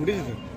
우리 집.